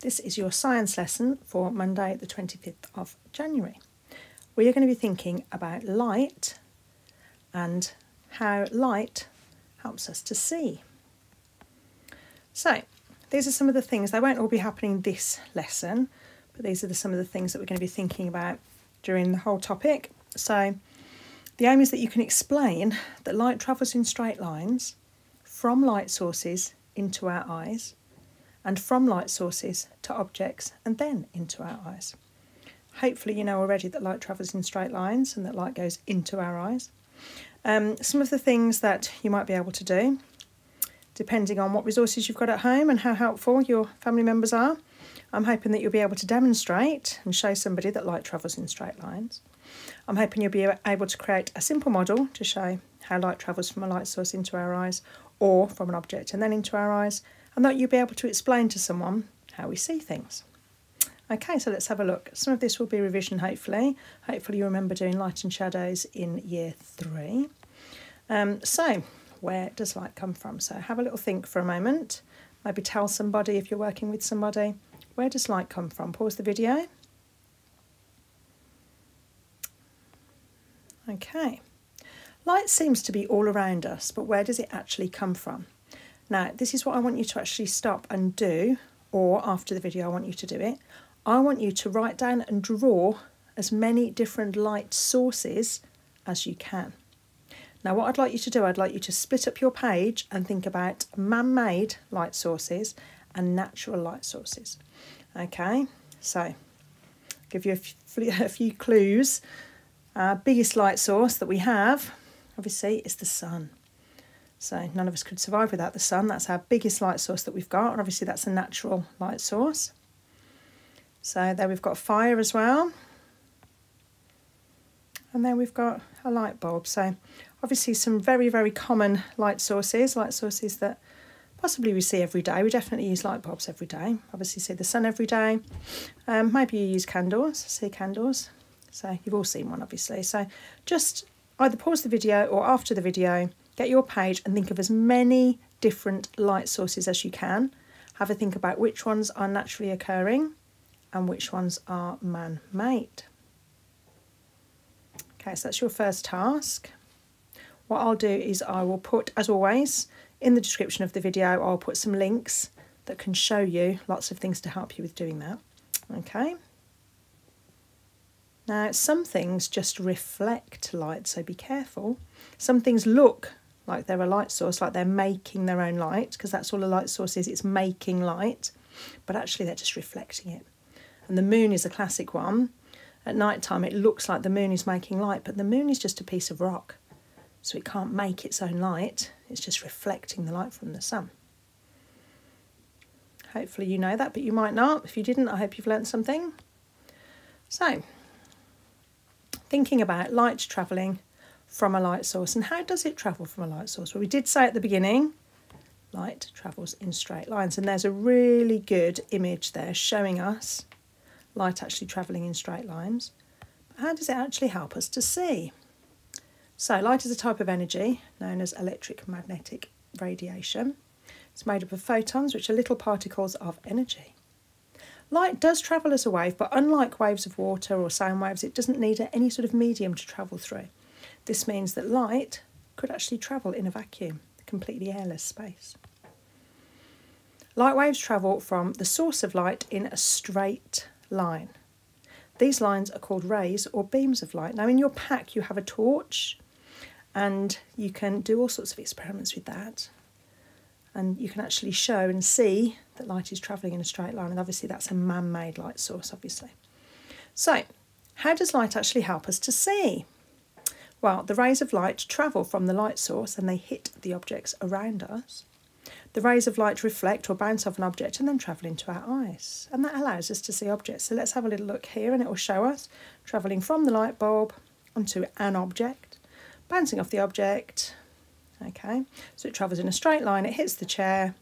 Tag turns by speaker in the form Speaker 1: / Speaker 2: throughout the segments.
Speaker 1: This is your science lesson for Monday, the 25th of January. We are going to be thinking about light and how light helps us to see. So, these are some of the things, they won't all be happening this lesson, but these are the, some of the things that we're going to be thinking about during the whole topic. So, the aim is that you can explain that light travels in straight lines from light sources into our eyes and from light sources to objects and then into our eyes. Hopefully, you know already that light travels in straight lines and that light goes into our eyes. Um, some of the things that you might be able to do, depending on what resources you've got at home and how helpful your family members are, I'm hoping that you'll be able to demonstrate and show somebody that light travels in straight lines. I'm hoping you'll be able to create a simple model to show how light travels from a light source into our eyes or from an object and then into our eyes, and that you'll be able to explain to someone how we see things. Okay, so let's have a look. Some of this will be revision, hopefully. Hopefully you remember doing light and shadows in year three. Um, so, where does light come from? So have a little think for a moment. Maybe tell somebody if you're working with somebody. Where does light come from? Pause the video. Okay. Light seems to be all around us, but where does it actually come from? Now, this is what I want you to actually stop and do, or after the video I want you to do it. I want you to write down and draw as many different light sources as you can. Now what I'd like you to do, I'd like you to split up your page and think about man-made light sources and natural light sources. Okay, so give you a, a few clues. Our biggest light source that we have, obviously, is the sun. So none of us could survive without the sun. That's our biggest light source that we've got. And obviously that's a natural light source. So there we've got fire as well. And then we've got a light bulb. So obviously some very, very common light sources, light sources that possibly we see every day. We definitely use light bulbs every day. Obviously see the sun every day. Um, maybe you use candles, see candles. So you've all seen one obviously. So just either pause the video or after the video, get your page and think of as many different light sources as you can. Have a think about which ones are naturally occurring and which ones are man-made. Okay, so that's your first task. What I'll do is I will put, as always, in the description of the video, I'll put some links that can show you lots of things to help you with doing that. Okay. Now, some things just reflect light, so be careful. Some things look like they're a light source, like they're making their own light, because that's all a light source is, it's making light, but actually they're just reflecting it. And the moon is a classic one. At night time, it looks like the moon is making light, but the moon is just a piece of rock. So it can't make its own light, it's just reflecting the light from the sun. Hopefully you know that, but you might not. If you didn't, I hope you've learned something. So, thinking about light travelling from a light source. And how does it travel from a light source? Well, we did say at the beginning, light travels in straight lines. And there's a really good image there showing us light actually travelling in straight lines. But how does it actually help us to see? So light is a type of energy known as electromagnetic radiation. It's made up of photons, which are little particles of energy. Light does travel as a wave, but unlike waves of water or sound waves, it doesn't need any sort of medium to travel through. This means that light could actually travel in a vacuum, completely airless space. Light waves travel from the source of light in a straight line. These lines are called rays or beams of light. Now in your pack you have a torch and you can do all sorts of experiments with that and you can actually show and see that light is travelling in a straight line and obviously that's a man-made light source obviously. So how does light actually help us to see? Well the rays of light travel from the light source and they hit the objects around us the rays of light reflect or bounce off an object and then travel into our eyes. And that allows us to see objects. So let's have a little look here and it will show us travelling from the light bulb onto an object, bouncing off the object. Okay, so it travels in a straight line, it hits the chair,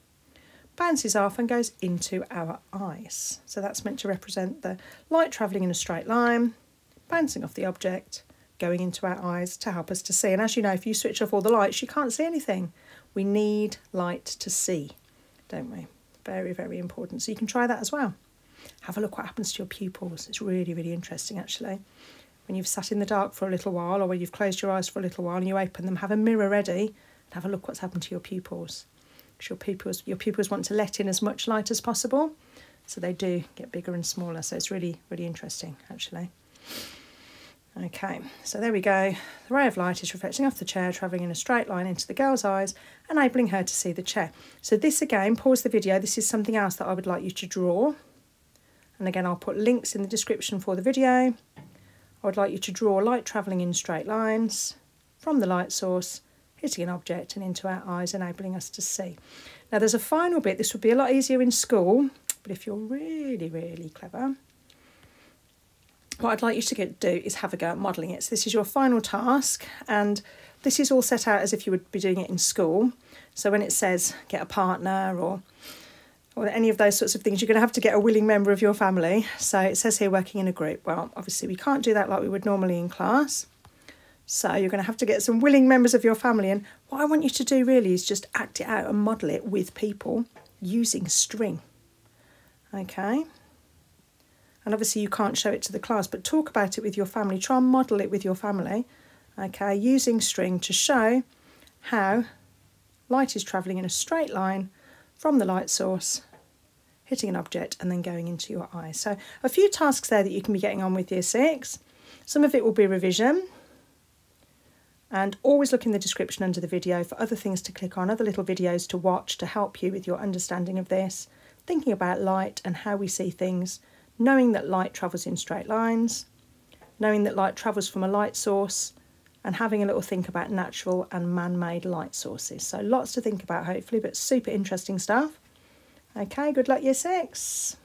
Speaker 1: bounces off and goes into our eyes. So that's meant to represent the light travelling in a straight line, bouncing off the object, going into our eyes to help us to see. And as you know, if you switch off all the lights, you can't see anything. We need light to see, don't we? Very, very important. So you can try that as well. Have a look what happens to your pupils. It's really, really interesting actually. When you've sat in the dark for a little while or when you've closed your eyes for a little while and you open them, have a mirror ready and have a look what's happened to your pupils. Because your pupils, your pupils want to let in as much light as possible. So they do get bigger and smaller. So it's really, really interesting actually. Okay, so there we go. The ray of light is reflecting off the chair, travelling in a straight line into the girl's eyes, enabling her to see the chair. So this again, pause the video. This is something else that I would like you to draw. And again, I'll put links in the description for the video. I would like you to draw light travelling in straight lines from the light source, hitting an object and into our eyes, enabling us to see. Now there's a final bit. This would be a lot easier in school, but if you're really, really clever, what I'd like you to get, do is have a go at modelling it. So this is your final task and this is all set out as if you would be doing it in school. So when it says get a partner or or any of those sorts of things, you're going to have to get a willing member of your family. So it says here working in a group. Well, obviously we can't do that like we would normally in class. So you're going to have to get some willing members of your family. And what I want you to do really is just act it out and model it with people using string. Okay. And obviously you can't show it to the class, but talk about it with your family. Try and model it with your family, okay, using string to show how light is travelling in a straight line from the light source, hitting an object and then going into your eye. So a few tasks there that you can be getting on with year six. Some of it will be revision. And always look in the description under the video for other things to click on, other little videos to watch to help you with your understanding of this, thinking about light and how we see things, knowing that light travels in straight lines, knowing that light travels from a light source, and having a little think about natural and man made light sources. So, lots to think about, hopefully, but super interesting stuff. Okay, good luck, year six.